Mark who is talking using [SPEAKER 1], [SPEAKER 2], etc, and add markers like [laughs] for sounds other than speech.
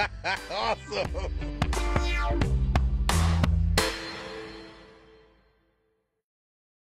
[SPEAKER 1] [laughs] awesome.